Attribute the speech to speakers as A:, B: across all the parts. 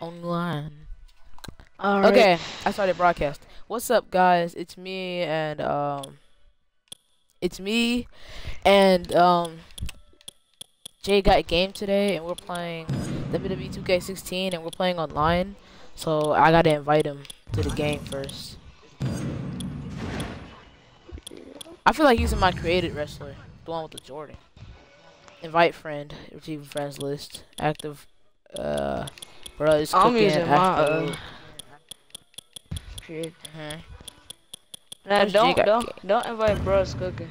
A: online.
B: All right.
A: Okay, I started broadcast. What's up, guys? It's me and um, it's me and um, Jay got a game today, and we're playing WWE 2K16, and we're playing online. So I gotta invite him to the game first. I feel like using my created wrestler, the one with the Jordan. Invite friend, receive friends list, active. Uh, bro, it's
B: I'm using my
A: active-
B: uh, create.
A: Mhm.
B: Nah, don't don't don't invite bros cooking.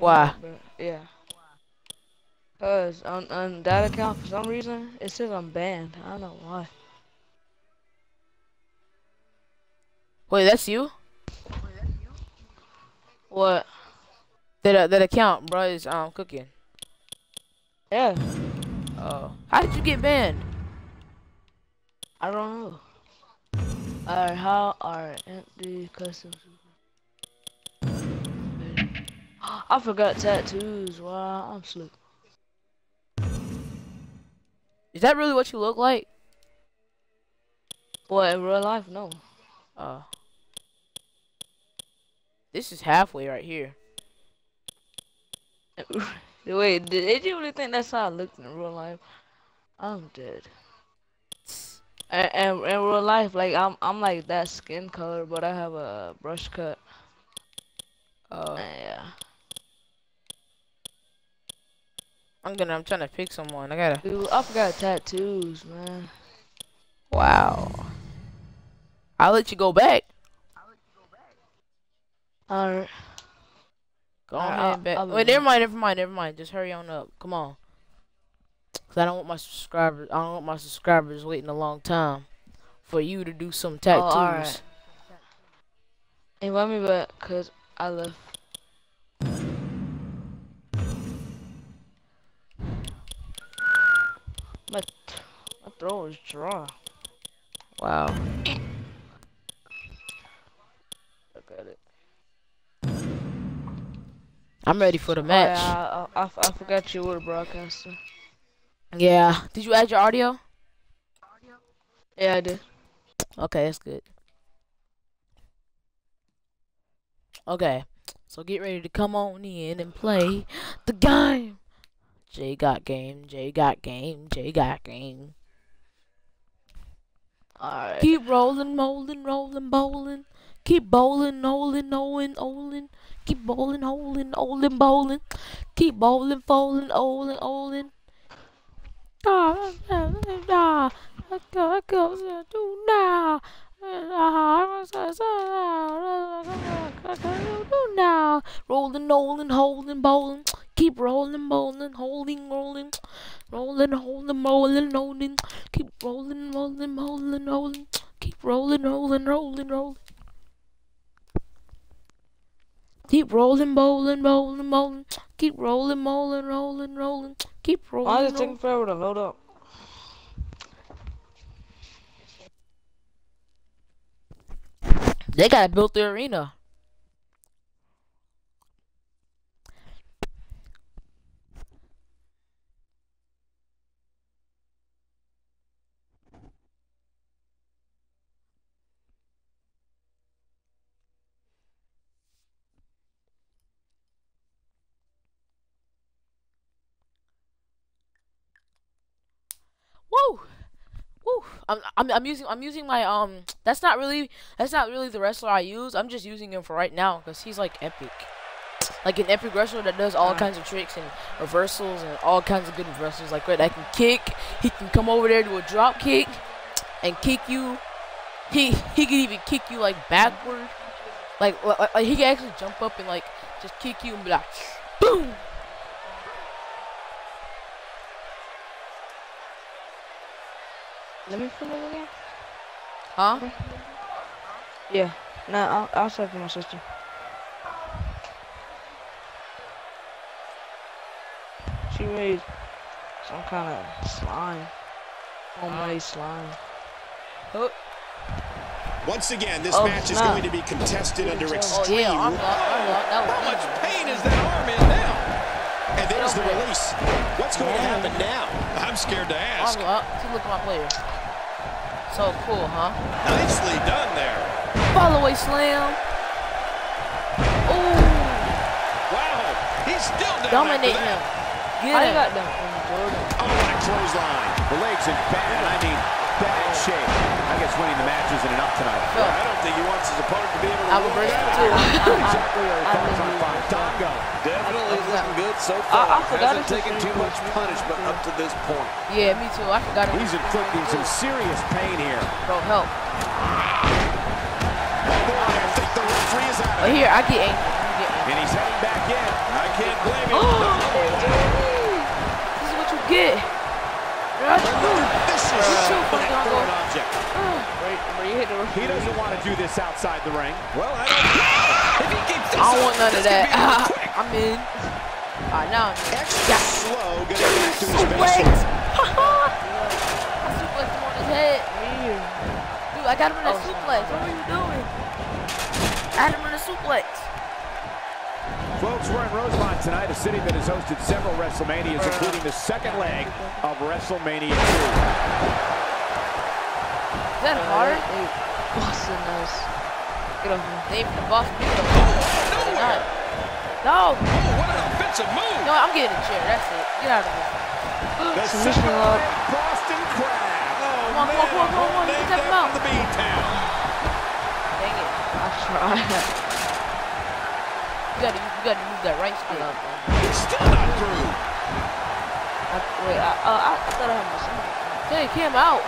A: Why?
B: Yeah. Cause on on that account for some reason it says I'm banned. I don't know why.
A: Wait, that's you?
B: What?
A: That uh, that account, bro, is um cooking.
B: Yeah.
A: Oh, how did you get banned?
B: I don't know. Alright, how are empty customs? I forgot tattoos. Wow, I'm slow.
A: Is that really what you look like?
B: What in real life? No.
A: Uh, this is halfway right here.
B: Wait, did, did you really think that's how I looked in real life? I'm dead. And, and in real life, like I'm, I'm like that skin color, but I have a brush cut.
A: Uh,
B: Yeah.
A: I'm gonna. I'm trying to pick someone. I gotta.
B: Dude, I forgot tattoos, man.
A: Wow. I'll let you go back.
B: Alright.
A: Go.
B: I'll-
A: back.
B: I'll
A: Wait, never mind. Never mind. Never mind. Just hurry on up. Come on. Cause I don't want my subscribers. I don't want my subscribers waiting a long time for you to do some oh, tattoos.
B: alright. Invite me back, cause I left. My, my throat is dry.
A: Wow.
B: Look at it.
A: I'm ready for the
B: Oh,
A: match.
B: yeah, I, I, I forgot you were a broadcaster.
A: Yeah. Did you add your audio?
B: Yeah, I did.
A: Okay, that's good. Okay, so get ready to come on in and play the game. Jay got game, Jay got game, Jay got game.
B: Alright.
A: Keep rolling, rolling, rolling, bowling. Keep bowling, rolling, rolling, rolling. Keep bowling, holding, holding, bowling. Keep bowling, falling, rolling, rolling. Now rolling, rolling, holding, bowling. Keep rolling, bowling, holding, rolling. Rolling, holding, rolling, rolling. Keep rolling, rolling, rolling, rolling. Keep rolling, rolling, rolling, rolling. Keep rolling, bowling, bowling, bowling. Keep rolling, rolling, rolling, rolling. Keep rolling.
B: Why is it
A: rolling.
B: taking forever to load up?
A: They gotta build the arena. Woo! Woo! I'm, I'm I'm using I'm using my um. That's not really that's not really the wrestler I use. I'm just using him for right now because he's like epic, like an epic wrestler that does all kinds of tricks and reversals and all kinds of good reversals. Like right, that can kick. He can come over there to a drop kick and kick you. He he can even kick you like backward. Like, like, like he can actually jump up and like just kick you and be like, boom.
B: Let me fill it again.
A: Huh?
B: Yeah. No, I'll, I'll save for my sister. She made some kind of slime. Homemade slime. Oh.
C: Once again, this
B: Oh,
C: match is
B: snap.
C: going to be contested under
B: Oh,
A: Oh
C: extreme
A: yeah, arm
C: rules.
A: lock, arm lock. That was
D: How much
A: easy.
D: pain is that arm in now?
C: And there's the release. What's going to happen now?
D: I'm scared to ask.
A: Arm lock. Take a look at my player. So cool, huh?
C: Nicely done there.
A: Fall away slam. Ooh,
C: Wow. He's still dominating
A: dominate
C: after
A: him. Get
B: I
A: him.
B: got them from Jordan.
C: Oh, what a clothesline.
D: The legs in bad, I mean bad shape. I guess winning the match isn't enough tonight.
A: Phil,
C: I don't think he wants his opponent to be able to
A: I will
C: win
A: break
C: that.
A: it too.
D: exactly are your
B: I
D: thoughts on
B: believe it.
D: Fandango?
E: Definitely looking good so far.
B: I forgot
E: Hasn't taken too much punishment up to this point.
A: Yeah, me too. I forgot it.
D: He's inflicting some serious pain here.
A: Bro, help.
C: Oh, boy, I think the referee is out of
A: But
C: it.
A: here, I get angry. I get angry.
D: And he's heading back in.
C: I can't blame him.
A: Oh, this is what you get.
C: This is
A: Bruh.
C: a foreign object. Oh.
B: Right, where you hit the
D: He doesn't want to do this outside the ring.
C: Well, I don't If he keeps this
A: I don't want none of that.
C: be over quick.
A: I'm in. Alright, now I'm in.
C: Extra slow getting back to his base.
A: I suplexed him on his head. Dude, I got him in a
B: Oh,
A: suplex. What are you doing? I had him in a suplex.
D: Folks, we're in Rosemont tonight, a city that has hosted several WrestleManias, including the second leg of WrestleMania 2.
A: Is that hard?
B: Uh, they busting us. Get off.
A: They even the boss me though. They're
C: Nowhere.
A: not. No!
C: Oh, what an offensive move.
A: No, I'm getting a chair. That's it. Get out of here.
C: The
B: Submission
C: second
B: lock.
C: Boston Crab. Oh,
A: Come on,
C: man,
A: come on, come on, come on.
C: named
A: Get that
C: after
A: mouth.
C: the B-Town.
A: Dang it.
B: I tried.
A: You gotta, you use that right
B: I
A: stick.
B: love them.
C: It's still not through.
B: I, wait, I, uh, I, I thought I had my son.
A: Take him out.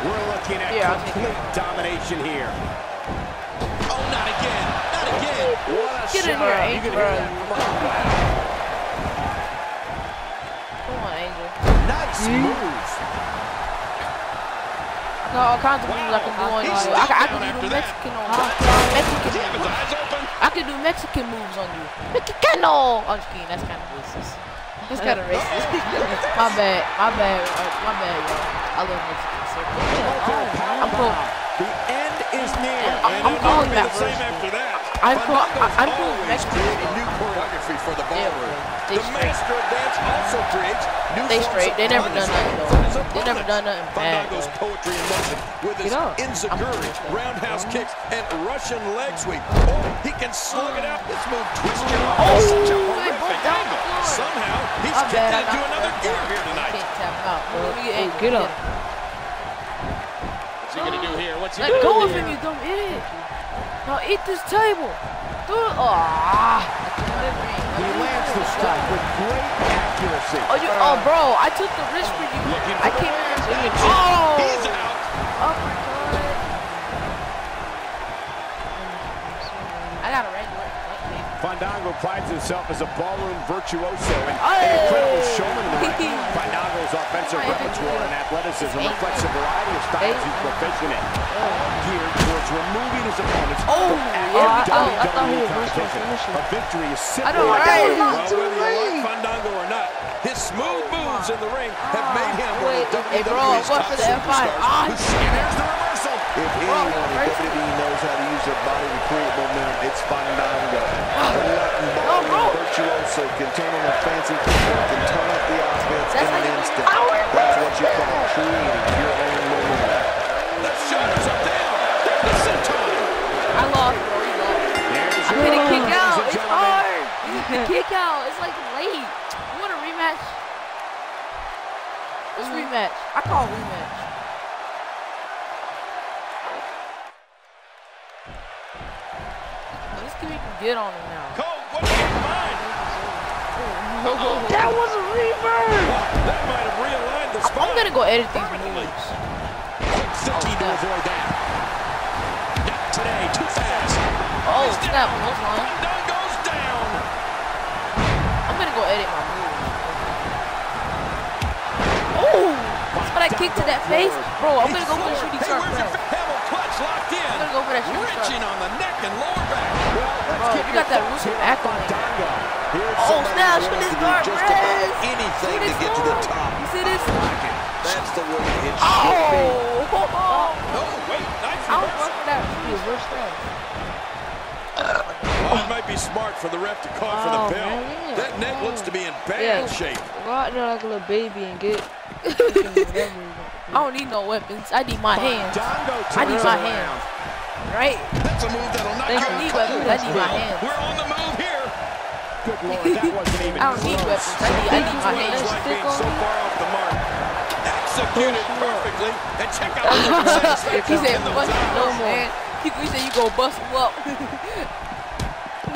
D: We're looking at
A: Here,
D: complete domination here.
C: Oh, not again. Not again.
D: What a
A: Get in
D: shot.
A: here,
D: You
A: Angel.
D: can hear that from up.
A: Come on, Angel.
D: Nice hmm? move.
A: I got all kinds of moves I can do on you. I, can- I can do
C: that.
A: Mexican on you. Mexican
C: Does he his eyes open?
A: I can do Mexican moves on you. Mexicano! I'm just kidding. That's kind of racist. That's kind of racist. my bad. My bad. Uh, my bad, y'all. I love Mexican. So I'm cool.
D: The end is near.
A: I'm- I'm calling that
C: be the same
A: version.
C: after that.
A: I'm cool. I'm cool.
C: always
A: Mexican.
C: creating new choreography for the ballroom.
A: they
C: The
A: straight.
C: master of dance also creates new
A: They straight. They never done
C: punishment
A: nothing, though. They never done nothing bad,
C: Fandango's
A: though.
C: poetry in motion with his enziguri, roundhouse mm-hmm. kicks, and Russian leg sweep. Oh, he can slug it out. This move twists you off
A: oh,
C: oh, such a horrific
A: both down the
C: angle. Somehow, he's
A: My
C: kicked
A: bad. I
C: into another gear here tonight.
A: can't tap out. Let
B: Hey, get up.
C: What's he gonna do here? What's he
A: Let
C: gonna
A: go of him, you dumb idiot. Now eat this table. Do it. Ah.
D: He lands the strike with great accuracy.
A: Oh, you, oh, bro, I took the risk for you. I
C: for
A: in.
C: advantage.
A: Oh.
C: He's out.
A: Uppercut. I got a regular.
D: Fandango prides himself as a ballroom virtuoso and an incredible showman in the ring. Fandango's offensive repertoire and athleticism reflects a variety of styles he's proficient in, all geared towards removing his opponents
A: Oh,
D: from
A: yeah.
D: active
B: I thought- I thought he was first one finishing.
D: A victory is
A: I know,
D: a
A: right?
D: victory.
C: Well, whether you like Fandango or not, his smooth moves in the ring have made him one
A: Wait,
C: of
A: hey, bro, what
C: top
A: for the F5?
C: superstars.
A: Ah.
C: And there's the reversal.
E: If anyone in WWE knows how to use their body to create momentum, it's Fandango. A Latin
A: No, bro.
E: virtuoso can turn on a fancy kick, can turn up the offense
A: That's
E: in an instant. That's what you call creating your own momentum.
C: The shoulders are down. The senton.
A: I lost, bro. You lost. I a kick out. It's hard. The kick out. It's like late. You want a rematch? Let's mm. rematch. I call rematch. Let's see can get on him now.
C: Cole, what do you mind?
B: Oh, that was a reverse.
C: That might have realigned the spine.
A: I'm gonna go edit these moves.
C: Thinking to oh, avoid that. Not today. Too fast.
A: Oh, snap.
C: down.
A: Close line.
C: Fandango's down.
A: I'm gonna go edit my moves. Oh! That's what I kicked to that face. Bro, I'm gonna go for the shooting
C: Hey,
A: star
C: where's your
A: first.
C: Camel clutch locked in?
A: I'm gonna go for that shooting star.
C: Wrenching on the neck and lower back.
D: Well, let's
A: Bro,
D: get
A: you
D: your
A: got that
D: thoughts
A: Russo
D: here on
A: accolade.
D: Fandango. Here's
A: Oh,
D: somebody
A: snap,
D: willing
A: shooting
D: to do
A: star,
D: just
A: Brez.
D: about anything
A: Look
D: to
A: at
D: get to the
A: this.
D: top.
A: You see this?
E: That's the way it oh! should be.
A: Oh!
C: No, wait. Nice
A: I was
C: reversal.
A: going for that reverse that.
C: Oh, it might be smart for the ref to call for
B: Oh,
C: the bell.
B: man.
C: That neck looks to be in bad
B: Yeah.
C: shape.
B: Go out there like a little baby and get
A: I don't need no weapons. I need my hands. I need my
D: around.
A: hands. Right?
C: That's a move that'll knock
B: Thank
C: you
A: I don't need weapons. I need my hands.
C: We're on the move here.
D: Good lord, that wasn't even
A: I don't need weapons. I need, I need my
C: Looks
A: hands.
C: like being so far off the mark. Executed perfectly. And check out the
A: He said,
C: in
A: bust no man. He, he said you go bust him up.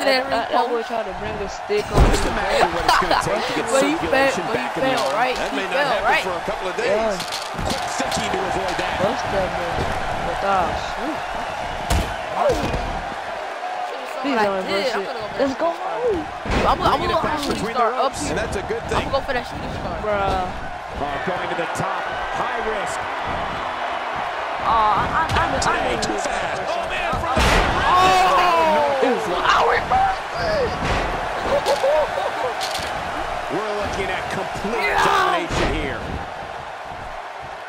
A: Look at that
B: That, that boy tried to bring a stick on
D: Just imagine what it's going to take to get
A: But he fell,
D: circulation back in the
A: fell,
D: arm.
A: right?
C: That
A: He
C: may not
A: fell,
C: happen
A: right?
C: for a couple of days.
B: Yeah,
D: Quick thinking to avoid that.
B: bust that boy. But ah, shoot. Please
A: What I
B: don't
A: did, I'm gonna go
B: Let's go.
A: shooting. I'm, I'm gonna go
D: back
A: for shooting
D: between
A: star up here.
C: And that's a good thing.
A: I'm gonna go for that shooting star.
B: Bruh.
D: Oh, going to the top. High risk.
B: Oh, I, I, I, I,
C: Today,
B: I
C: too fast. Oh, man, from the
D: We're looking at complete domination here.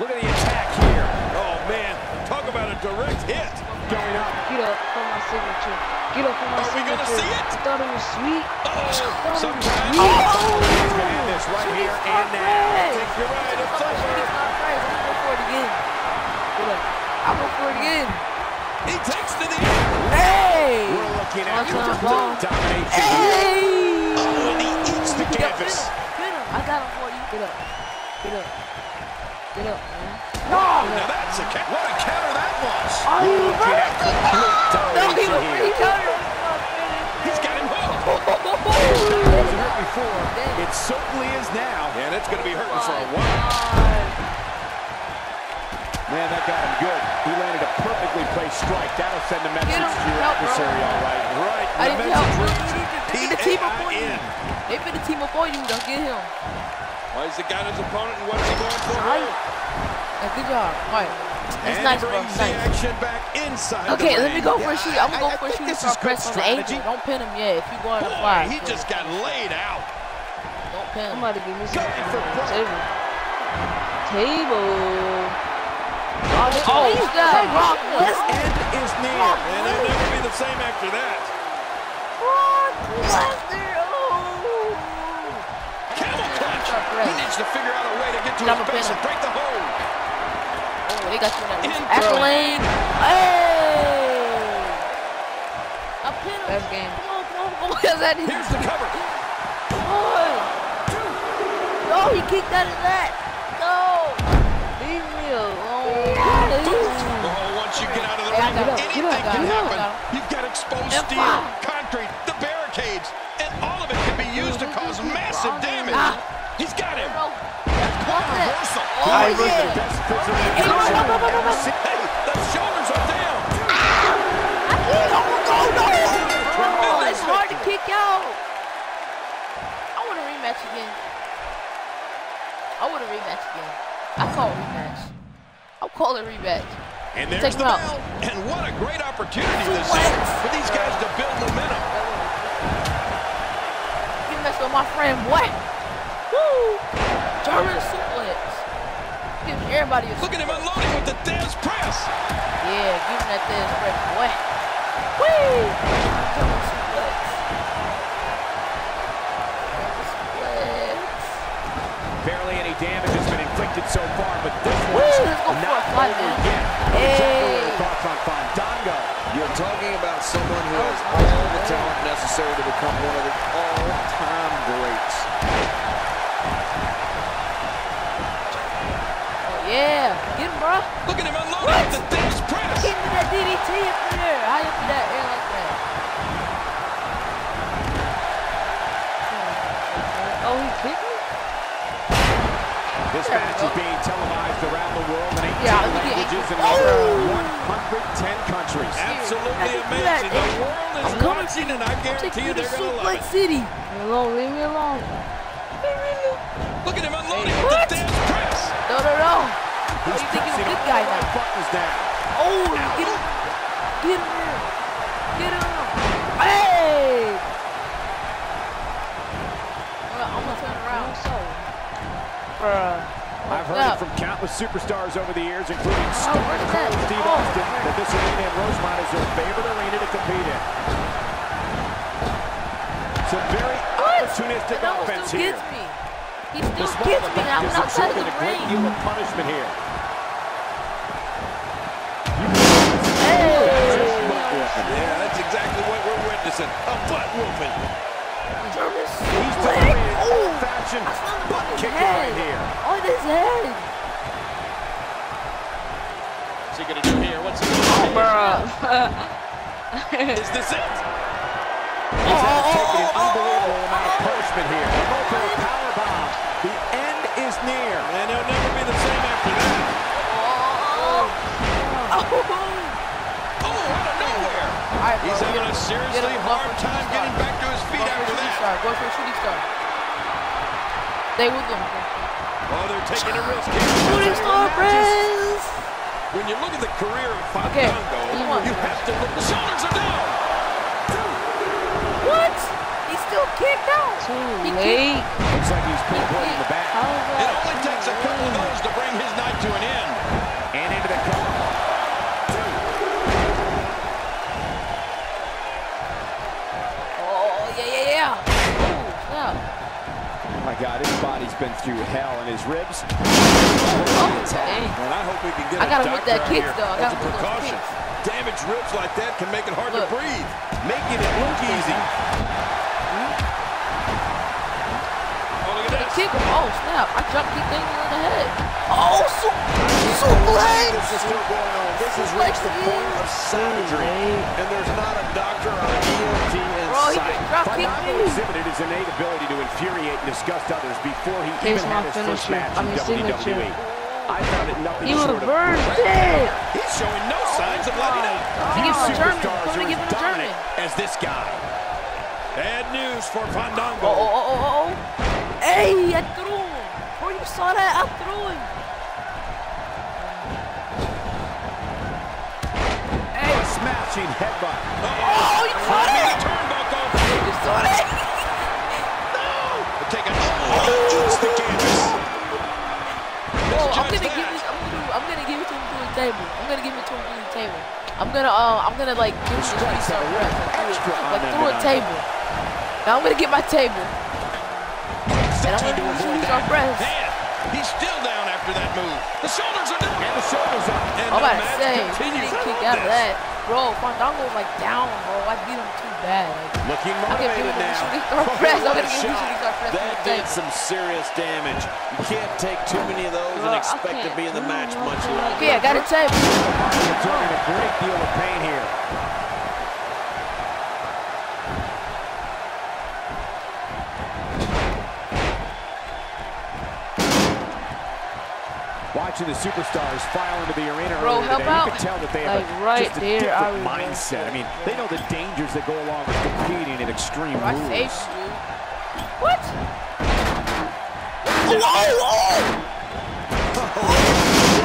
D: Look at the attack here.
C: Oh, man. Talk about a direct hit.
D: Going up.
B: Get up for my signature. Get up for my
C: Are we
B: signature.
C: gonna see it?
B: I thought it was sweet.
C: Oh, sometimes.
D: He's going to end this right here and now.
A: Hey.
C: You're right. It's over.
A: shooting. I'm gonna go for it again.
B: Get up.
A: I'll go for it again.
C: He takes to the air.
A: Hey!
D: We're looking at
B: One time
D: complete
B: ball.
D: domination.
A: Hey!
C: Oh, and he eats the
A: Get up,
C: canvas.
A: Get him. I got him for you.
B: Get up. Get up. Get up, man.
C: Oh, now that's a ca- what a counter that was.
A: Are you
D: Looking at complete
A: No, he
D: here.
C: He's got him hooked.
D: It wasn't hurt before. It certainly is now.
C: And it's going to be hurting for a while.
D: Man, that got him good. He landed a perfectly placed strike. That'll send a message to your
A: Help, bro.
D: all right.
C: Right.
A: I
C: The
A: didn't
C: message
A: help.
C: reads
A: They finna team up for you.
C: P-A-I-N.
A: They finna team up for you. Don't get him.
C: Well, he's the got his opponent, and what's he going for?
A: Alright. Yeah, good job. Alright. That's
C: and
A: nice,
C: he
A: bro.
C: brings the action back inside
A: Okay,
C: the
A: let me go for a shoot. I'm gonna go for a
C: think
A: shooting
C: this is good
A: press on the
C: strategy.
A: Don't pin him yet. If you go on the
C: Boy,
A: fly,
C: he just got laid out.
A: don't pin him.
B: Somebody give me some
C: Going for
B: table. Table.
A: Oh, he's got Brock
C: His
A: Lesnar.
C: end is near, and it'll never be the same after that.
A: Brock Lesnar. Oh.
C: Camel clutch. He needs to figure out a way to get to
A: Number
C: his base and break the hold.
A: Oh, they got you in that accolade. Hey. I pin him.
B: Best game.
C: Here's the cover.
A: One. No, oh, he kicked out of that.
C: Get out of the
A: Hey, I
C: ring,
A: got him.
C: anything
A: I
C: can.
A: I
C: happen. You've got exposed
A: And
C: steel,
A: five.
C: concrete, the barricades, and all of it can be used to cause massive damage.
A: Ah.
C: He's got him.
A: That's that?
C: Reversal.
A: Oh, yeah.
D: and best
A: Hey,
D: condition
A: no, no, no, no, no, no.
C: Hey, the shoulders are down.
A: Oh, it's hard to kick out. I want a rematch again. I want a rematch again. I call a rematch. I'll call a rematch.
C: And there's the bell. And what a great opportunity this
A: What?
C: is for these guys to build momentum.
A: You mess with my friend, what? Woo! German suplex. Give everybody a
C: Look at him unloading with the Dez press.
A: Yeah, give him that dead spread, boy. Woo! German suplex. German suplex.
D: Barely any damage has been inflicted so far, but this
A: Woo,
D: one's
A: let's go for
D: not
A: a fly, man. Hey.
D: Exactly what thoughts on Fandango?
E: You're talking about someone who has all the talent necessary to become one of the all-time
C: amazing.
A: that.
C: The world is
A: I'm
C: watching, and I guarantee
A: you
C: you they're going to love it.
A: City.
B: Leave me alone. Leave me alone.
C: Look at him unloading with the Dez press.
A: No, no, no. Oh,
D: He's
A: you think he's a good guy now?
D: buttons down.
A: Oh, get him. Get him here. Get him. Hey. I'm gonna turn around.
B: So, bruh.
D: I've heard it from countless superstars over the years, including
A: Oh,
D: Stone
A: where's
D: Cold
A: that?
D: Steve
A: Oh.
D: Austin, that this arena in Rosemont is their favorite arena to compete in. Some very
A: What?
D: opportunistic
A: That
D: offense
A: still
D: here.
A: gets me. He
D: The
A: still gets me.
D: back
A: I'm
D: is
A: outside of
D: absorbing
A: the
D: a great
A: ring.
D: deal of punishment here.
C: Yeah, that's exactly what we're witnessing. A butt whooping.
A: German
D: He's
A: suplex.
D: delivering an
A: Oh,
D: old-fashioned
A: I
D: butt
A: on
D: kicking right here.
A: On his head.
C: What's he gonna do here? What's he gonna do?
B: Oh, Bruh.
C: Is this it?
D: Oh, He's had to take an oh, unbelievable amount of punishment here. They go a power bomb. The end is near.
C: And he'll never be the same after that.
A: Oh.
C: Oh, oh out of nowhere.
A: Alright.
C: He's
A: get
C: having
A: him.
C: a seriously
A: Get him. Go
C: hard time
A: shooting
C: getting back to his feet after
A: shooting
C: that.
A: star. Go for a shooting star. Stay with him.
C: Oh, they're taking a risk here.
A: Shooting star, friends.
C: When you look at the career of
A: Okay,
C: Fandango,
A: come
C: you have to look. The shoulders are down.
A: What? He still kicked out.
B: Too
A: He
B: late.
D: Looks like he's pinpointing the back.
C: It only takes a couple of those to bring his night to an end.
D: His body's been through hell, and his ribs.
A: Oh, dang.
C: And I hope we can get
A: I
C: a
A: gotta whip that kicks, though. I gotta
C: a precaution. Damaged ribs like that can make it hard
A: Look.
C: to breathe.
D: Making it look easy.
A: Kick him. Oh, snap. I drop kicked Daniel in the head. Oh, su suplex.
E: This is still going on. This has
A: Suplex
E: reached the point of savagery. And there's not a doctor or an EMT in
A: Bro,
E: sight.
A: just drop kicked
D: Fandango exhibited his innate ability to infuriate and disgust others before he
B: Taste
D: even had his first match
B: I
D: in
B: mean, signature.
D: WWE. I found it nothing
B: He
D: short of
B: it.
C: He's showing no signs of letting up.
D: Oh, Few
A: Give a German.
D: superstars
A: Go to
D: are
A: give
D: as
A: him a German.
D: dominant as this guy.
C: Bad news for Fandango.
A: Oh, oh, oh, oh, oh. Hey, I threw him. Bro, you saw that? I threw him.
D: A smashing headbutt.
A: Oh, you saw
C: Climbing
A: that?
C: the turnbuckle.
A: You saw that?
C: But take a
E: the canvas.
A: Bro, I'm gonna
C: that.
A: give it. I'm gonna. I'm gonna give it to him through the table. I'm gonna give it to him through the table. I'm gonna. Uh, I'm gonna like give him the shooting
D: strikes
A: star
D: have a
A: like, through,
D: on
A: like
D: them
A: through a table. Now I'm gonna get my table. Do a press.
C: Man, he's still down after that move. The shoulders are down.
D: And the shoulders up.
C: And
A: I'm about to say, he kick out of that. Bro, Fandango's like down, bro. I beat him too bad. Like,
D: Looking motivated
A: him
D: now.
A: shooting press. I'm give
E: shot.
A: press.
E: That did some serious damage. You can't take too many of those
B: Bro,
E: and expect to be in the match much longer.
A: Okay, I got a table.
D: Absorbing a great deal of pain here. Watching the superstars file into the arena
A: Bro,
D: earlier
A: help
D: today,
A: out.
D: you can tell that they have
B: Like,
D: a,
B: right
D: just a
B: there,
D: different
B: I remember.
D: mindset. I mean, they know the dangers that go along with competing in extreme
A: Bro, I saved
D: rules.
A: you, dude. What? Oh, oh, oh,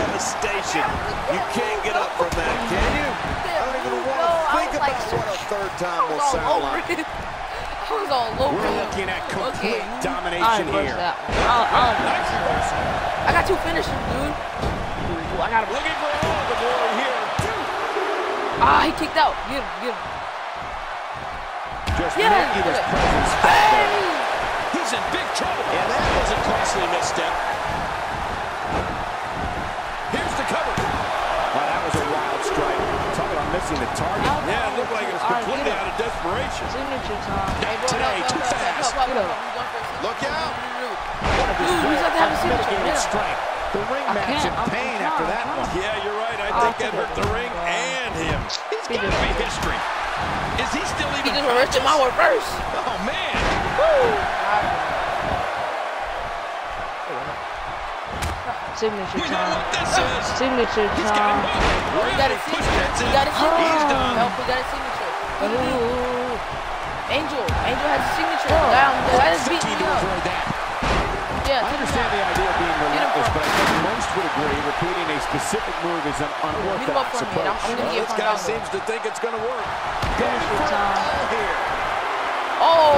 E: Devastation. You can't get up from that, can you? I don't even want to think about what a third time will sound like.
A: I was all over
D: We're looking at complete
A: Okay.
D: Domination
B: reversed
D: here.
B: that. I'll, I'll,
C: Nice reversal.
A: I got two finishes, dude. Ooh, I got him.
C: Looking for all the glory here.
A: Ah, he kicked out. Get him, get him.
D: Just
A: Yeah.
D: his presence.
A: Hey!
C: He's in big trouble. And that was a costly misstep. Here's the cover.
D: Oh, that was a wild strike. Talk about missing the target.
C: Yeah, it looked like it was
B: All right,
C: completely
B: get him.
C: out of desperation.
B: signature time.
A: Hey, bro,
C: Today,
A: help,
C: too
A: help, help,
C: fast.
A: help, help,
B: Get
A: help,
B: up.
A: help. He's going for a
E: Look out.
D: What a
A: Dude,
D: display
A: he's got to have a
D: of
A: signature.
D: mitigated
A: Yeah.
D: strength. The ring
B: I
D: match in pain
B: I'm
D: after that one.
C: Yeah, you're right. I think
B: I
C: that hurt the ring and him. He's got to be history. Is he still
A: He
C: even
A: just reversed my reverse.
C: Oh, man.
B: Signature
C: We know
B: time.
C: what this is.
B: Signature
C: He's got him
B: time.
C: both.
A: He got
C: Really
A: his signature.
C: that
A: He
C: in.
A: got his signature.
C: He's done.
A: Help, he got his signature.
B: Ooh.
A: Angel. Angel has a signature. Down. That is beating
D: Key
A: me
D: to
A: up.
D: that.
A: Yeah,
D: I understand the idea of being relentless, but I think most would agree repeating a specific move is an
A: Beat him
D: unorthodox
A: for me. I'm,
D: approach.
A: I'm gonna
C: Well,
A: get
C: this guy
A: Fandango.
C: seems to think it's going to work.
B: Signature time.
A: Oh,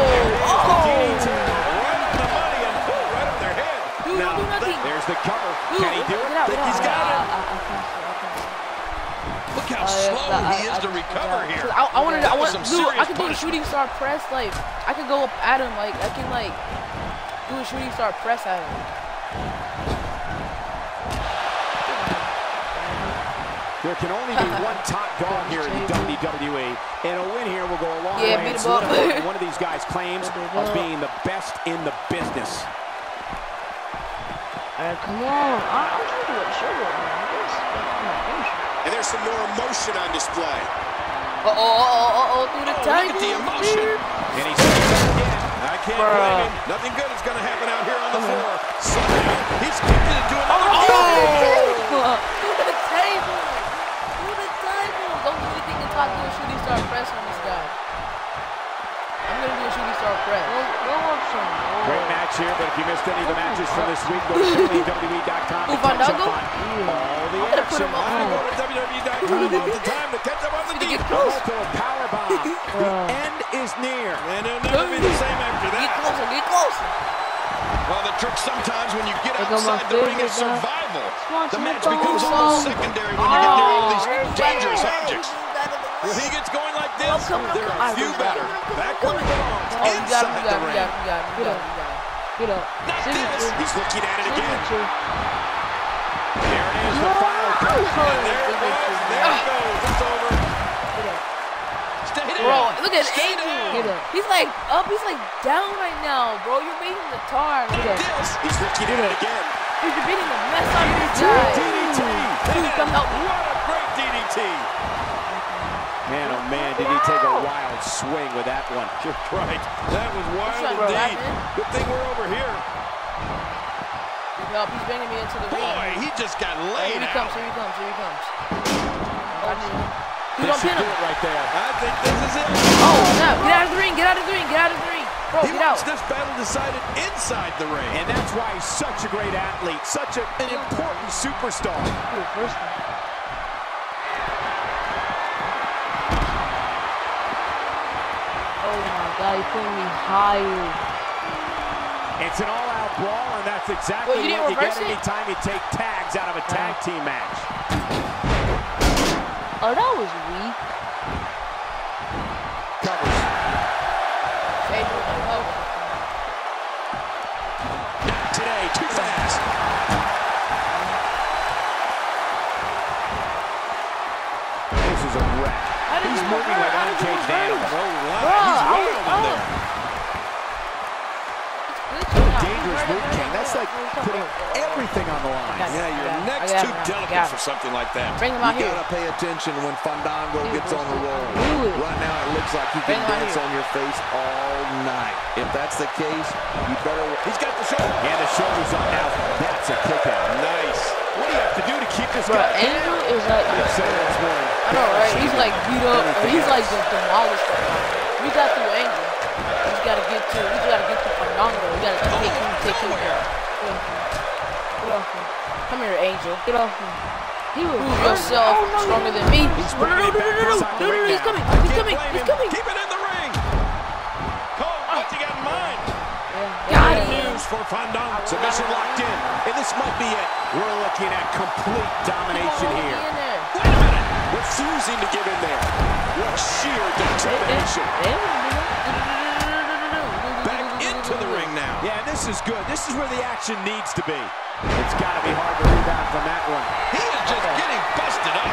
A: oh.
D: DDT.
C: Right the money and boom, right on their head.
A: Dude, don't do nothing.
D: There's the cover.
A: Dude,
D: Can he do it?
A: out,
C: Think
A: get
C: he's
A: out.
C: got
B: I,
C: it. How slow
B: that- I-
C: he is
B: I
C: to recover
B: forgot.
C: here.
A: I, I wanted to, I want
C: some
A: dude, I
C: serious
A: can do a shooting star press, like, I can go up at him, like, I can, like, do a shooting star press at him.
D: There can only be one top dog here in the WWE, and a win here will go a long
A: Yeah,
D: way in
A: beat him up.
D: solidifying one of these guys' claims of being the best in the business.
B: Alright, come on. I, I'm trying to get a show up, man. I guess. I'm not finished.
F: And there's some more emotion on display.
A: Uh oh, uh oh, uh oh, through the
C: Oh, look at the emotion.
D: And he's again.
C: I can't
B: Bruh.
C: blame him. Nothing good is going to happen out here on the floor. Somehow, he's kicked it into another
A: Oh,
C: oh.
A: through the table. Through the table. Don't do anything until I do a shooting star press on this guy.
B: Up some.
D: Great match here, but if you missed any of the matches from this week, go to WWE.com to
A: Who,
D: catch up on all the
A: I'm
D: action.
A: him.
C: I'm going to go to WWE.com all the time to catch up on the
A: Need
C: deep.
A: get close.
D: To a powerbomb. the end is near.
C: And it'll never be the same after that.
A: Get closer, get closer.
C: Well, the trick sometimes when you get
B: They
C: outside the ring is survival. The match becomes almost secondary when you get near all these
A: Oh,
C: dangerous objects.
A: Move out of the
C: When
A: way.
C: he gets going like this, oh,
A: coming, I'm
C: there are a few better.
A: coming, I'm
C: Back
A: coming.
C: where it
A: Oh, you got him, you got him, you
C: ring.
A: got him, you got him, you got him.
B: Get up.
C: Not this.
B: Signature.
C: He's looking at it again.
B: Signature.
D: There it is, the final cut.
C: And there it goes. There it goes. It's over.
B: Get up.
C: Stay down.
A: Bro, look at
C: Stay
A: Angel.
C: down.
B: Get up.
A: He's like up, he's like down right now, bro. You're beating the tar.
B: Get up.
C: This. He's looking at it again.
A: You're beating the mess out of your guy.
C: DDT.
A: Dude, come me.
C: What a great DDT.
D: Man, oh man, did he take a wild swing with that one.
C: You're right. That was wild
A: trying
C: indeed.
A: relax.
C: Good thing we're over here.
A: Help, he's bringing me into the ring.
C: Boy, he just got
A: Oh,
C: laid
A: here he
C: out.
A: comes, here he comes, here he comes. Got you. Dude,
D: This
A: don't pin him.
D: it right there.
C: I think this is it.
A: Oh, snap. Get out of the ring, get out of the ring, get out of the ring. Bro,
C: He
A: get out.
C: wants this battle decided inside the ring.
D: And that's why he's such a great athlete, such a, an important superstar. It's an all-out brawl, and that's exactly
A: Well, you
D: what you get
A: it?
D: anytime you take tags out of a tag team match.
B: Oh, that was weak.
D: Moving
A: reverse?
D: like
A: How did you
D: uncaged
A: reverse?
C: Oh, wow. He's
A: I
C: wild
A: was-
C: in
A: I
C: there.
D: Dangerous move, King. That's like putting everything on the line.
A: Got.
C: Yeah, your
A: I got it.
C: neck's
A: I
C: too delicate
A: got
C: for something like that.
A: Bring him out
E: You
A: here.
E: gotta pay attention when Fandango gets on the roll. Right now, it looks like you can
A: him
E: dance
A: here.
E: on your face all night. If that's the case, you better.
C: He's got the shoulder.
D: And the shoulder's up now. That's a kick out.
C: Nice.
D: What do you have to do to keep this
B: Bro,
D: guy down?
B: Angel is like,
D: Say this morning.
A: I know, right? He's like beat up, or he's like just demolished. We got through Angel. We just gotta get to, we just gotta get to Fandango. We gotta take him, take him down.
B: get off me.
A: Come here, Angel.
B: Get off me. He was
A: Prove
B: hurt.
A: yourself
B: Oh, no,
A: stronger
B: no,
A: than me.
D: He's
A: No, no, no,
D: bringing it
A: no,
D: back
A: no, no,
D: inside the
A: no, no,
D: ring
A: he's
D: now.
A: coming,
C: I
A: he's
C: can't
A: coming,
C: blame
A: he's
C: him.
A: coming.
C: Keep it in the ring. Cole, what's he got in mind?
B: Yeah.
A: Got
C: Good
A: him.
C: news for Fandango.
D: Submission locked in, and this might be it. We're looking at complete domination here.
A: be in there.
C: Wait a minute.
E: refusing to give in there. What sheer determination.
C: Back into the ring now.
D: Yeah, this is good. This is where the action needs to be. It's got to be hard to rebound from that one.
C: He is just getting busted up.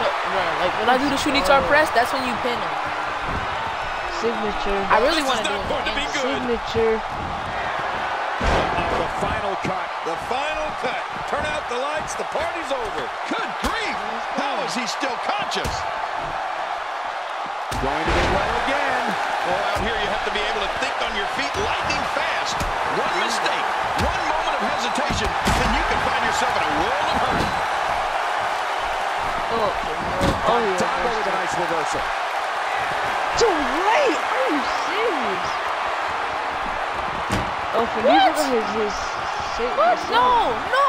A: No, no, like when I do the shooting oh. star press, that's when you pin him.
B: Signature.
A: I really
C: This
A: want to do
C: not going to be
A: it.
B: Signature.
D: The final cut.
C: The final cut. Turn out the lights. The party's over. Good grief. How is he still conscious?
D: Going to get low again.
C: Well, out here you have to be able to think on your feet lightning fast. One mistake, one moment of hesitation, and you can find yourself in a world of hurt.
B: Oh, oh, oh yeah.
D: Taco with a nice reversal.
B: So late. Are you serious? Oh, for these are his his.
A: What? No, no.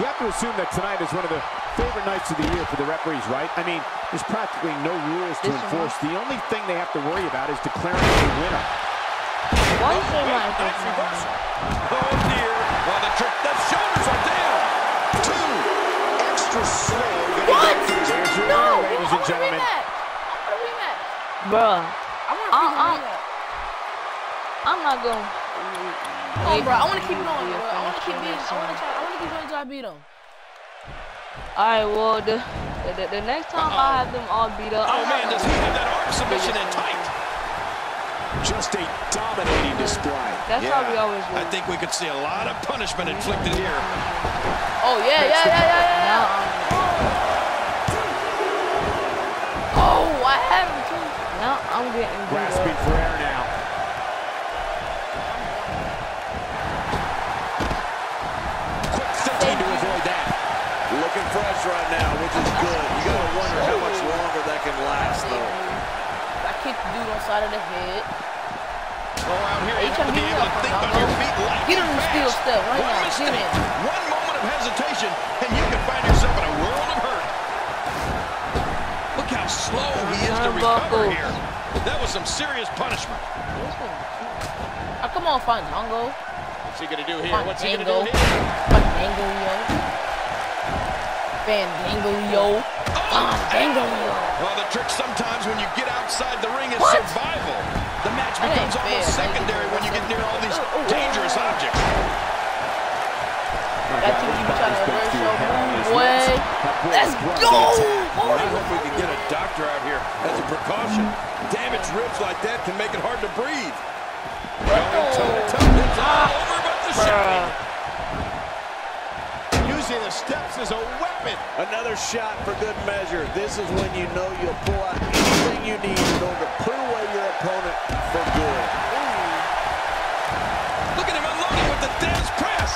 D: You have to assume that tonight is one of the favorite nights of the year for the referees, right? I mean, there's practically no rules to enforce. The only thing they have to worry about is declaring a winner.
B: Why is there
C: Wait, nice reversal. Oh, dear. Well, the trick, the shoulders are down.
E: Two. Extra slow.
A: What?
E: back to his-
D: There's your
A: No.
D: winner, ladies and gentlemen.
A: rematch. I want a rematch.
B: Bruh,
A: I want a freaking
B: uh.
A: rematch.
B: I'm not going.
A: Come on, bro. I want to keep going, bro. I want to keep beating. I want to try. I want to keep going until I beat him.
B: Alright, well, the, the, the next time I have them all beat up.
C: Oh, man, does he have that arm submission in tight?
D: Just a dominating display.
B: That's how we always
C: I think we could see a lot of punishment inflicted here.
A: Oh yeah, yeah, yeah, yeah, yeah. Yeah.
B: I'm, um,
A: Oh, I have him too.
B: now I'm getting
D: Grasping for air
E: Looking right now, which is good. You gotta wonder how much longer that can last, though.
A: I kicked the dude on side of the head.
C: Oh, out here,
A: Hey,
C: you
A: try
C: have to
A: to
C: be able to think on your feet lightning
A: Get him in the
C: fast.
A: right now. Get him.
C: one moment of hesitation, and you can find yourself in a world of hurt. Look how slow he is to recover here. That was some serious punishment.
A: Oh, come on, Fandango.
C: What's he gonna do here? What's he gonna do here?
A: Fandango, yo. Fandango, yo. Fandango, yo.
C: Well, the trick sometimes when you get outside the ring is
A: What?
C: survival. The match
A: That
C: becomes almost
A: fair.
C: secondary when you get near all these
A: Oh, oh,
C: dangerous
A: oh.
C: objects.
A: I think you be trying to reverse your move, boy. Let's go!
E: Well, I hope we can get a doctor out here as a precaution. Damaged ribs like that can make it hard to breathe.
C: Toe-to-toe, all ah. over but the shouting.
D: Using the steps as a weapon.
E: Another shot for good measure. This is when you know you'll pull out anything you need in order to put away your opponent for good.
C: Look at him unloading with the Dez press.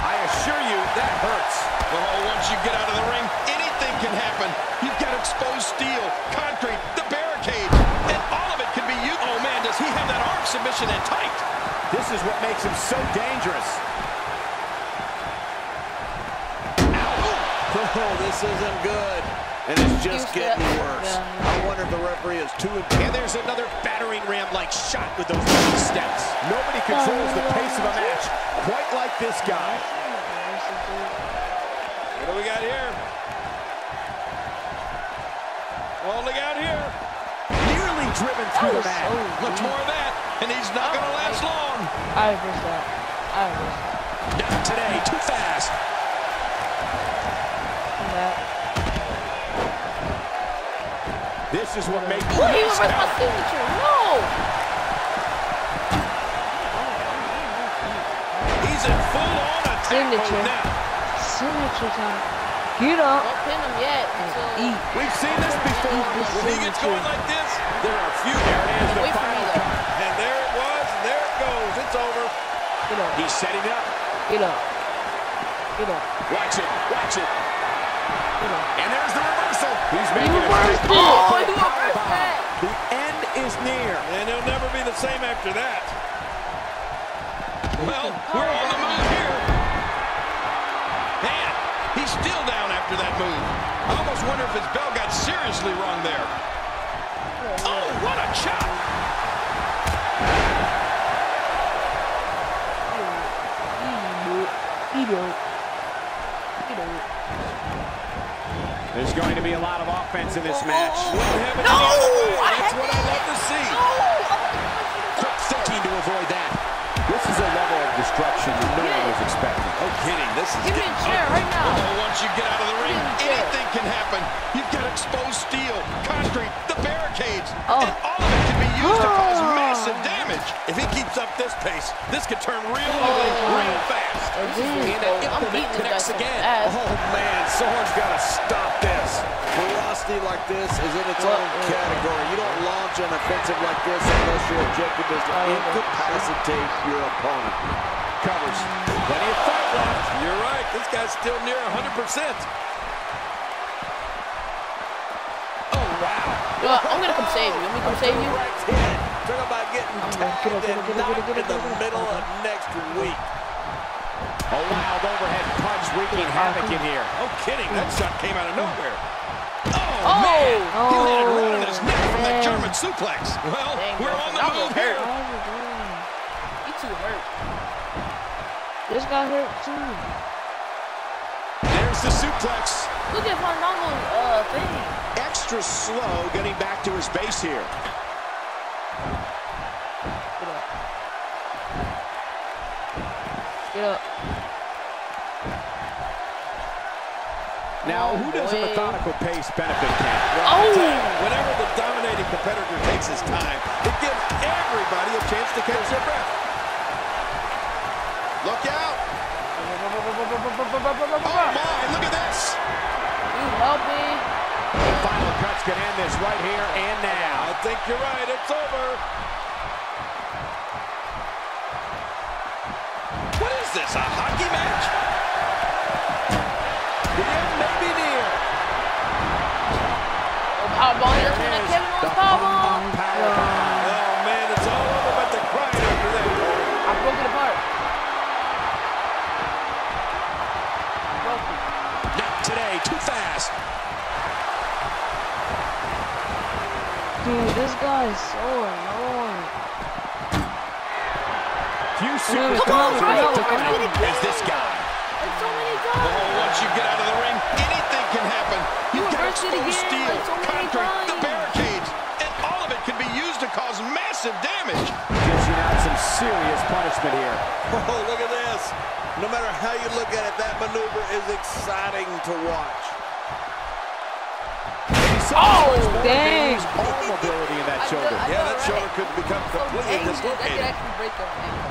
D: I assure you, that hurts.
C: Oh, once you get out of the ring, anything can happen. You've got exposed steel, concrete, the barricade, and all of it can be you. Oh, man, does he have that arm submission in tight?
D: This is what makes him so dangerous.
E: Oh, this isn't good. And it's just
A: Excuse
E: getting
A: me.
E: worse.
A: Yeah.
E: I wonder if the referee is too
D: And there's another battering ram-like shot with those many steps. Nobody controls the pace of a match quite like this guy.
C: What do we got here? Oh, look out here.
D: Nearly driven through the oh, mat.
C: Much more of that, and he's not going to last oh, long.
B: I reversed that. I reversed that.
D: Not today, too fast. This is what makes
A: Ooh, he reversed my signature. No!
C: He's in full-on attack
B: Signature.
C: mode now.
B: Signature time. Get up.
A: Don't pin him yet. Until
B: Eat.
C: Uh, We've seen this before. When he gets going like this, there are a few
D: There it is, the
A: Wait
D: final
C: And there it was, and there it goes. It's over.
B: Get up.
D: He's setting up.
B: Get up. Get up.
D: Watch it, watch it.
B: Get up.
D: And there's the reversal. He's making
B: oh,
D: a
B: it.
D: move
A: Oh,
D: for a
A: he
D: power
A: reversed
D: bomb.
A: that.
D: The end is near.
C: And he'll never be the same after that. Well, we're on the move here. Man, he's still down after that move. I almost wonder if his bell got seriously wrong there. Oh, what a chop!
B: Eat up. Eat up.
D: There's going to be a lot of offense in this oh, match.
A: Oh, oh.
C: No!
A: That's
C: what I love to see.
D: Quick thinking to avoid that. This a level of destruction that no one was expecting.
C: No kidding. This is
A: Give me a
C: getting
A: chair right now.
C: Oh, once you get out of the ring,
A: Give me a chair.
C: anything can happen. You've got exposed steel, concrete, the barricades,
B: Oh.
C: and all of it can be used to cause oh. massive damage. If he keeps up this pace, this could turn real oh. ugly real fast.
A: Oh, I'm beating this guy so fast.
E: Oh, man, someone's got to stop this. Ferocity like this is in its own uh, category. You don't launch an offensive like this unless your objective is to incapacitate your opponent.
D: Covers. Plenty of fight left.
C: You're right. This guy's still near 100%.
D: Oh, wow.
A: Well, I'm gonna come save you. Let me come save you.
E: Right. Talk about getting
B: gonna
E: tagged
B: get
E: and
B: up, get up,
E: knocked in the
B: get up, get up.
E: middle of next week.
D: A wild overhead punch wreaking havoc in here.
C: No kidding. That shot came out of nowhere. Oh,
A: Oh!
C: man. He landed right on his
B: Oh,
C: neck from that
B: man.
C: German suplex. Well,
A: Dang,
C: we're on the move
A: was
C: here.
A: hurt. You too hurt.
B: This guy hurt too.
C: There's the suplex.
A: Look at Fandango's uh thing.
F: Extra slow getting back to his base here.
B: Get up.
D: Get
A: up.
D: Now, who does a methodical pace benefit, Ken?
A: Oh!
C: Whenever the dominating competitor takes his time, it gives everybody a chance to catch their breath. Look out! Oh my, look at this!
A: You help me.
D: The final cuts can end this right here and now.
C: I think you're right, it's over. What is this, a hockey match?
A: Powerbomb. That's when that Kevin Owens powerbomb.
D: powerbomb.
C: Oh man, it's all over but the crying after that.
A: I broke it apart. I broke it.
C: Not today, too fast.
B: Dude, this guy is so annoying.
D: Few
B: Come
D: superstars
B: on,
D: are
B: Ryan,
D: able to
B: Ryan.
D: compete.
C: As this guy. You You've got
A: reversed it again,
C: steel,
A: like
C: concrete, the barricades, and all of it can be used to cause massive damage.
D: Dishing out some serious punishment here.
E: Oh, look at this. No matter how you look at it, that maneuver is exciting to watch.
A: Oh,
B: dang.
D: All mobility in that shoulder.
A: know-
C: Yeah, that
A: right?
C: shoulder could become completely
A: dangerous.
C: Dislocated.
A: actually break your ankle.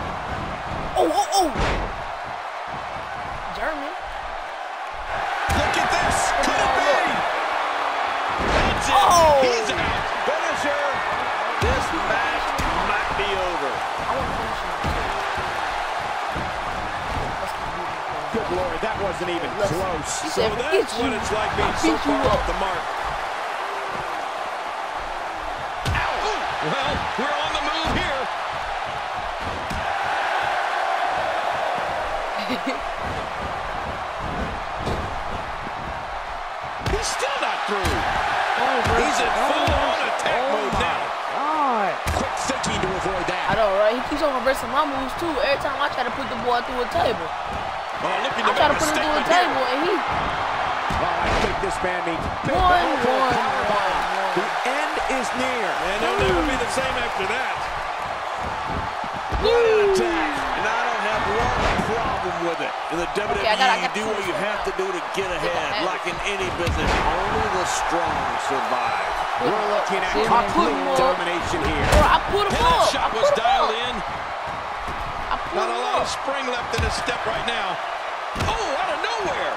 A: Oh, oh, oh.
D: Wasn't even
A: Listen,
D: close.
C: So that's what it's like being so
A: beat you
C: far
A: up.
C: off the mark. Ow. Well, we're on the move here. He's still not through. He's in full-on attack oh mode now.
B: God.
C: Quick thinking to avoid that.
A: I know, right? He keeps on reversing my moves too. Every time I try to put the boy through a table,
C: Oh, looking
A: I
C: to
A: try to put him through a
C: statement here.
A: table, and he
D: Oh, I think this man needs big
A: One,
D: elbow
A: one,
D: powerbomb.
A: one,
D: The end is near.
C: And he'll never be the same after that.
E: What an attack. And I don't have one problem with it. In the WWE,
A: Okay, I gotta- I
E: you
A: gotta
E: do what you have to do to get ahead.
A: ahead.
E: Like in any business, only the strong survive.
D: We're looking at
B: See,
D: complete domination here.
A: or I put him
C: And that shot was dialed
A: up.
C: in.
A: I put
C: Not a lot of spring left in his step right now. Oh, out of nowhere.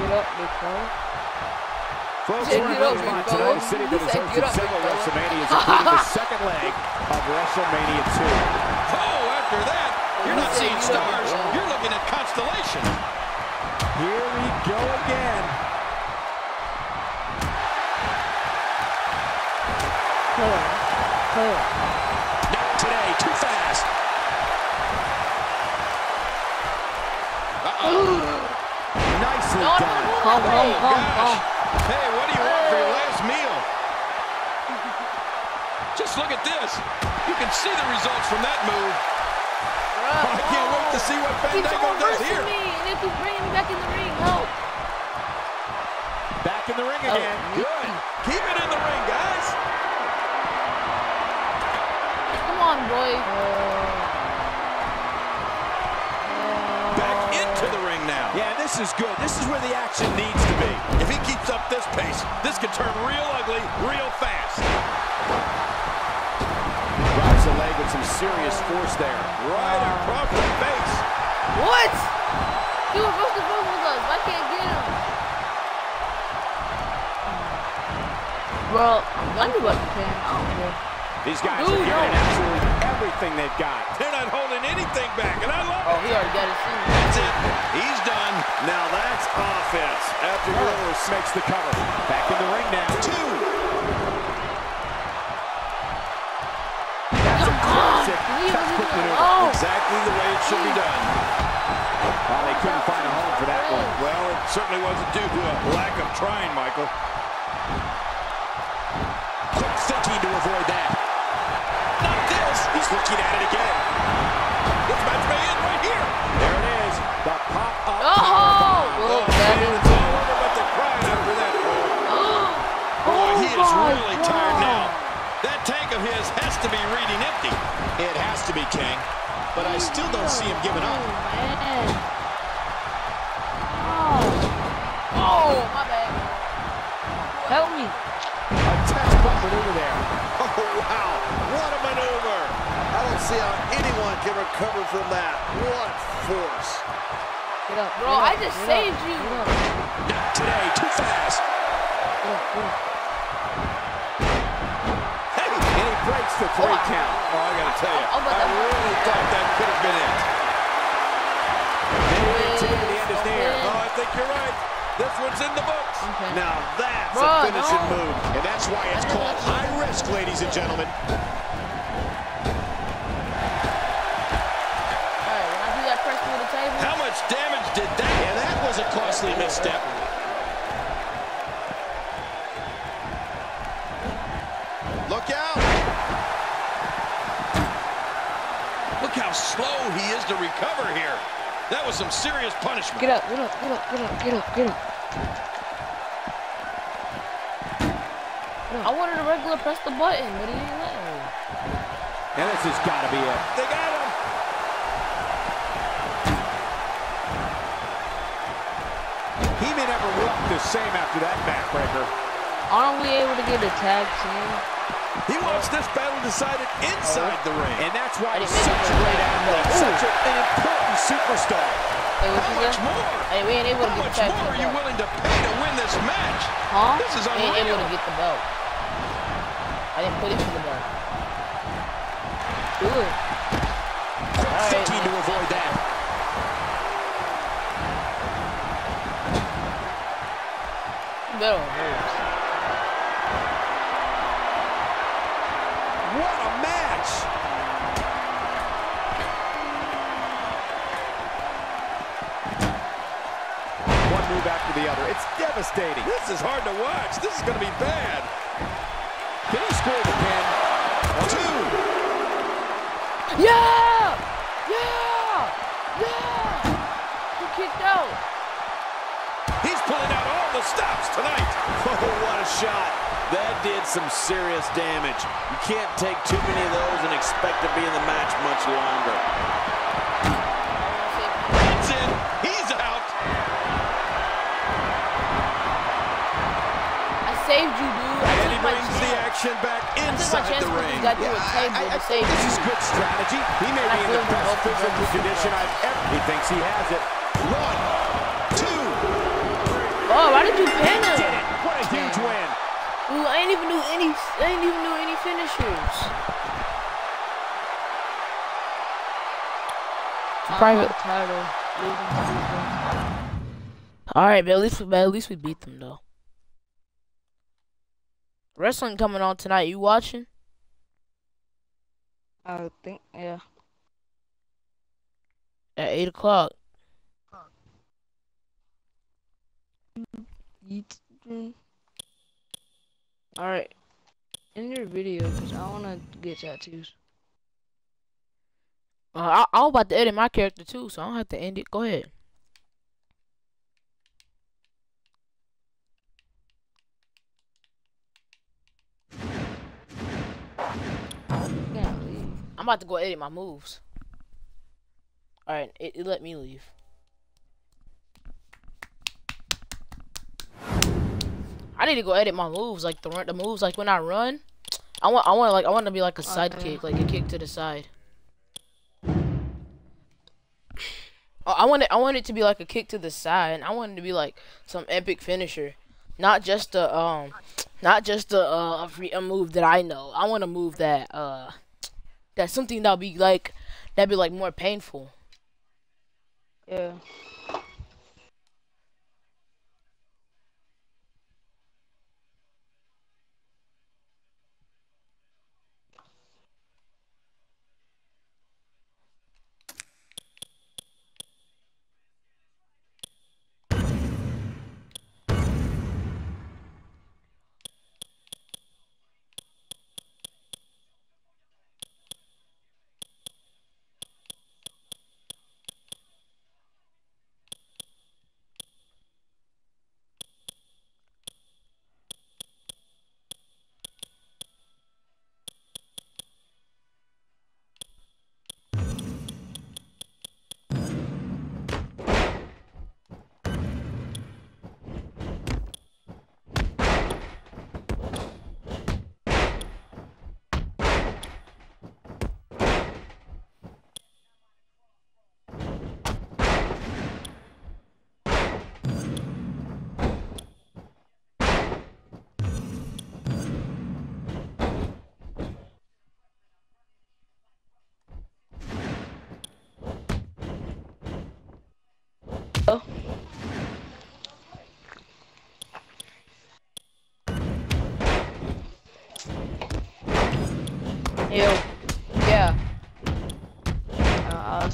B: Get up, big fella.
D: Folks,
A: Said,
D: we're in
A: "Get up,
D: Rosemont
A: big
D: tonight,
A: fella."
D: city that has hosted several
A: big.
D: WrestleManias, including the second leg of WrestleMania 2.
C: Oh, after that, you're not seeing stars. You're looking at constellations.
D: Here we go again.
B: Huh. Huh.
C: Not today, too fast. Uh-oh.
D: Nicely
A: No,
D: done.
A: gonna
B: Come,
A: move
B: come,
A: that
B: come,
A: way.
B: come.
C: Hey, what do you want for your last meal? Just look at this. You can see the results from that move.
A: Bruh,
C: I can't wait to see what
A: He keeps
C: Fandango
A: on
C: does
A: reversing
C: here.
A: me, and they keep bringing me back in the ring. Help.
D: Back in the ring
A: Oh.
D: again.
C: Good. Keep it in the ring, guys.
A: Come on, boy.
C: Back into the ring now.
D: Yeah, this is good. This is where the action needs to be.
C: If he keeps up this pace, this could turn real ugly real fast.
D: Drops the leg with some serious force there.
C: Right across the face.
A: What? He was supposed to move with us. I can't get him. Bro, I'm gonna like ten. I don't care.
D: These guys
A: Dude,
D: are giving
A: no.
D: absolutely everything they've got.
C: They're not holding anything back, and I love
A: Oh,
C: it.
A: he already got his scene.
C: That's it. He's done.
E: Now that's offense. After
D: Rose
E: yours.
D: makes the cover. Back in the ring now.
C: Two.
D: That's a classic
A: He was
D: textbook
A: even-
D: maneuver.
A: Oh,
C: Exactly the way it should be done.
D: Well, they couldn't find a home for that one.
C: Well, it certainly wasn't due to a lack of trying, Michael. Quick thinking to avoid that. Looking at it again. This match may end right here.
D: There it is. The pop up.
A: Oh,
C: Oh,
A: that is.
C: all over the crying after that. Boy, he is oh
B: my
C: really tired Martinez has to be reading empty.
F: It has to be, King. But I still don't see him giving up.
B: Oh, man.
A: Oh, my bad.
B: Help me.
D: A textbook maneuver there.
E: Oh, wow. What a maneuver. I don't see how anyone can recover from that. What force.
B: Get up.
A: Bro,
B: get
A: I just
B: get
A: saved
B: up,
A: you.
B: Get up,
F: Not today. Too fast.
B: get up, get up.
D: And he breaks the three count.
C: Oh, I got to tell you,
A: Oh, but
C: I
A: that-
C: really thought that could have been it.
D: Maybe two, the end is near.
C: Oh, I think you're right. This one's in the books.
A: Okay.
E: Now that's
A: Bro,
E: a finishing
A: no.
E: move.
F: And that's why it's called high risk, ladies and gentlemen. Was a costly misstep. Look out.
C: Look how slow he is to recover here. That was some serious punishment.
B: Get up, get up, get up, get up, get up, get up.
A: I wanted to regular press the button, but he didn't let me.
D: And this has got to be it.
C: They got him.
D: May never look the same after that backbreaker.
B: Aren't we able to get a tag team?
C: He wants this battle decided inside the ring.
D: And that's why he's such a great athlete, such an important superstar.
A: Hey,
C: How much
A: say?
C: more?
A: Hey, we ain't able to
C: How
A: get
C: much more are you willing to pay to win this match?
A: Huh?
C: This is
A: We ain't able to get the belt. I didn't put it for the belt. Do it. Alright,
F: Thinking to avoid that.
A: Better moves.
D: What a match! One move after the other. It's devastating.
C: This is hard to watch. This is going to be bad.
D: Can he score the pin?
F: Two.
A: Yeah! Yeah!
C: Tonight.
E: Oh, what a shot. That did some serious damage. You can't take too many of those and expect to be in the match much longer.
C: That's in. He's out.
A: I saved you, dude. I
C: And he brings the action back
A: I
C: inside the ring.
A: table
D: I, I
A: to
D: think this is good strategy. He may be in the best
A: both of them
D: physical condition I've ever. He thinks he has it.
F: One. Two.
A: Oh, why did you pin
D: Did
A: him?
D: it! What a huge win!
A: Ooh, I ain't even do any. I ain't even do any finishers. Private. Uh-huh.
B: I'm tired of losing to these guys.
A: All right, but at least, but at least we beat them though. Wrestling coming on tonight. You watching?
B: I think, yeah.
A: At eight o'clock.
B: Alright. In your video, because I want to get tattoos.
A: Uh, I, I was about to edit my character too, so I don't have to end it. Go ahead. I'm about to go edit my moves. All right, it, it let me leave. I need to go edit my moves, like the run- the moves, like when I run. I want, I want, like, I want to be like a side
B: Okay.
A: kick, like a kick to the side. Oh, I want it, I want it to be like a kick to the side, and I want it to be like some epic finisher, not just a um, not just a uh, a, free, a move that I know. I want a move that uh, that's something that'll be like that'd be like more painful.
B: Yeah. Yo,
A: Yeah.
B: uh, I'll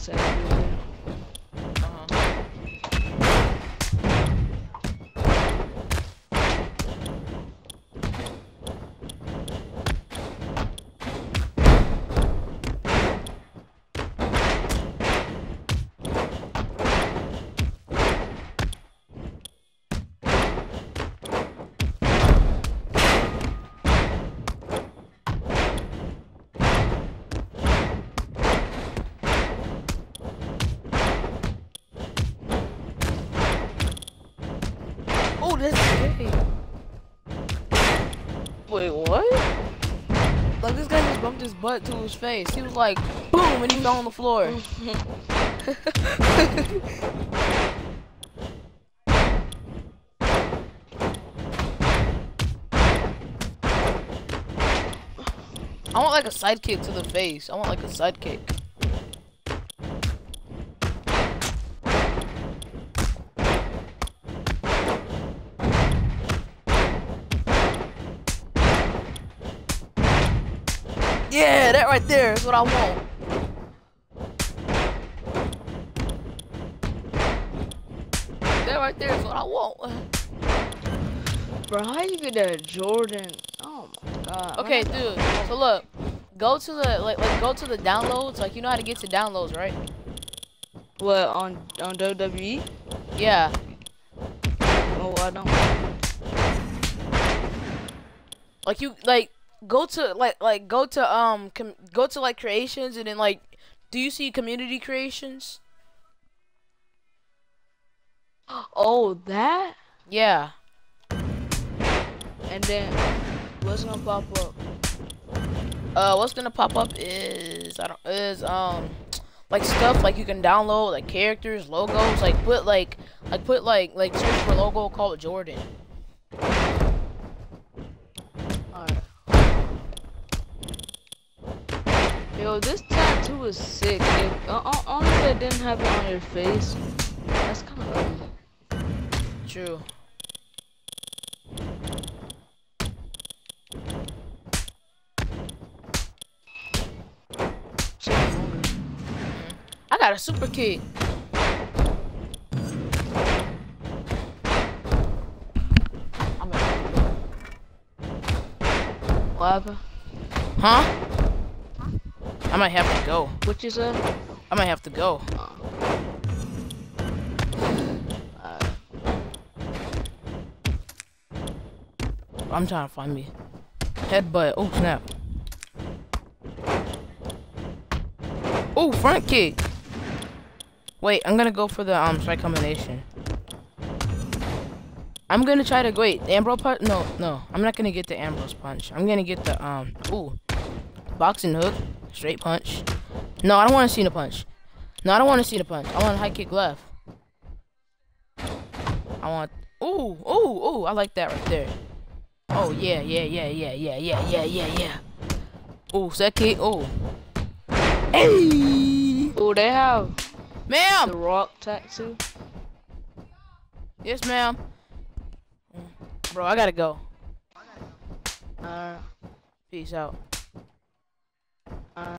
A: his butt to his face. He was like, boom, and he fell on the floor. I want like a sidekick to the face. I want like a sidekick. Right there is what I want. That right there is what I want.
B: Bro, how you get that Jordan? Oh my god.
A: Okay, dude. So look, go to the like like go to the downloads. Like you know how to get to downloads, right?
B: What on on WWE?
A: Yeah.
B: Oh, I don't.
A: Like you like go to like like go to um com- go to like creations and then like do you see community creations?
B: Oh, that?
A: Yeah.
B: And then what's gonna pop up?
A: Uh, what's gonna pop up is I don't is um like stuff like you can download like characters, logos, like put like like put like like search for logo call it Jordan.
B: Yo, this tattoo is sick. If, uh, uh, only if it didn't have it on your face. That's kind of ugly.
A: True. I got a super kick. I'm
B: What happened?
A: huh? I might have to go.
B: What you said?
A: I might have to go.
B: Alright.
A: I'm trying to find me. Headbutt. Oh snap. Oh front kick. Wait, I'm gonna go for the um strike combination. I'm gonna try to wait. The Ambrose punch? No, no. I'm not gonna get the Ambrose punch. I'm gonna get the um. Ooh, boxing hook, straight punch. No, I don't want to see the punch. No, I don't want to see the punch. I want a high kick left. I want. Ooh, ooh, ooh. I like that right there. Oh yeah, yeah, yeah, yeah, yeah, yeah, yeah, yeah, yeah. Ooh, set kick. Ooh. Hey,
B: Oh, they have the
A: ma'am.
B: rock tattoo.
A: Yes, ma'am. Bro, I gotta go.
B: Alright.
A: Peace out.